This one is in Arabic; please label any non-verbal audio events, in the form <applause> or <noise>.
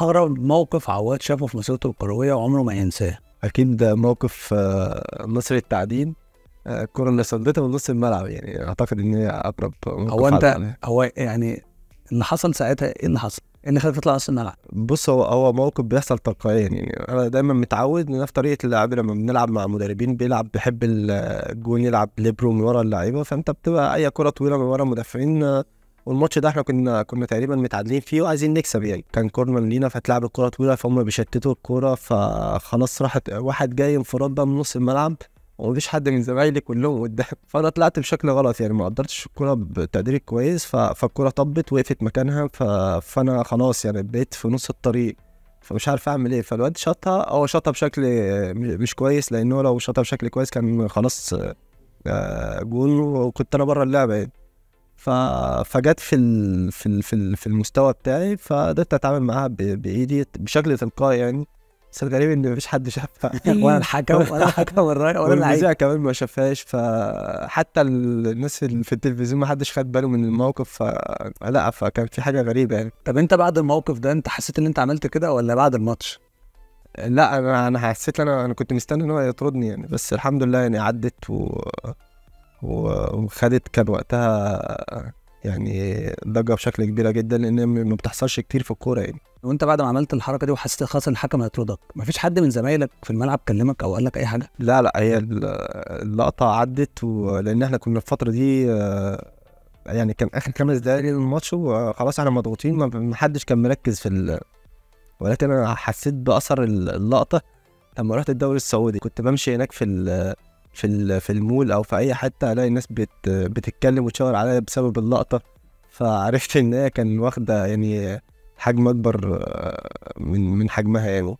اغرب موقف عواد شافه في مسيرته الكروية وعمره ما ينساه أكيد ده موقف آه، نصر التعدين آه، الكرة اللي صدتها من نص الملعب يعني أعتقد إن هي أقرب هو أنت. هو يعني اللي حصل ساعتها إيه اللي حصل؟ إيه اللي خلاك تطلع نص الملعب؟ بص هو هو موقف بيحصل تلقائيا يعني أنا دايما متعود إن في طريقة اللعب لما بنلعب مع مدربين بيلعب بيحب ال- الجون يلعب ليبرو من ورا اللعيبة فأنت بتبقى أي كرة طويلة من ورا المدافعين آه، والماتش ده إحنا كنا كنا تقريبا متعادلين فيه وعايزين نكسب يعني كان كورنر لينا فتلعب الكرة طويلة فهم بيشتتوا الكوره فخلاص راحت واحد جاي انفراد بقى من نص الملعب ومفيش حد من زمايلي كلهم قدام <laughs> فأنا طلعت بشكل غلط يعني ما قدرتش الكوره بتقدير كويس. فالكوره طبت وقفت مكانها. فأنا خلاص يعني بقيت في نص الطريق فمش عارف أعمل إيه فالواد شاطها هو شاطها بشكل مش كويس لأنه لو شاطها بشكل كويس كان خلاص آه، جول وكنت أنا بره اللعبة يعني. فجت في ال... في ال... في ال- في المستوى بتاعي فقدرت أتعامل معاها. بإيدي بشكل تلقائي يعني. بس الغريب إن مفيش حد شافها. <laughs> ولا الحكم ولا الحكم ولا اللعيب. والمذيع كمان ما شافهاش فحتى ال- الناس في التلفزيون ما حدش خد باله من الموقف فلا فكان في حاجة غريبة يعني. طب أنت بعد الموقف ده أنت حسيت إن أنت عملت كده ولا بعد الماتش؟ لا أنا أنا حسيت أنا أنا كنت مستني إن هو يطردني يعني بس الحمد لله يعني عدت و... وخدت كان وقتها يعني ضجة بشكل كبيرة جدا لأن ما بتحصلش كتير في الكورة يعني وأنت بعد ما عملت الحركة دي وحسيت خلاص ان الحكم هيطردك مفيش حد من زمايلك في الملعب كلمك أو قال لك أي حاجة؟ لا لا هي ال- اللقطة عدت ولأن إحنا كنا الفترة دي آه، يعني كان آخر خمس دقايق من الماتش وخلاص إحنا مضغوطين ما حدش كان مركز في ال... ولكن أنا حسيت بأثر ال- اللقطة لما رحت الدوري السعودي كنت بمشي هناك في ال... في. في المول أو في أي حتة ألاقي الناس بت... بتتكلم وتشاور عليا بسبب اللقطة فعرفت إن هي كان واخدة يعني حجم أكبر آه، من من حجمها يعني